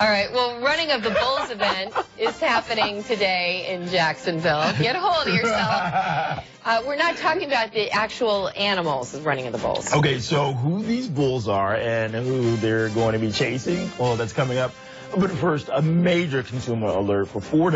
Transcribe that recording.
All right. Well, running of the bulls event is happening today in Jacksonville. Get a hold of yourself. Uh, we're not talking about the actual animals running of the bulls. Okay, so who these bulls are and who they're going to be chasing, well, that's coming up. But first, a major consumer alert for Ford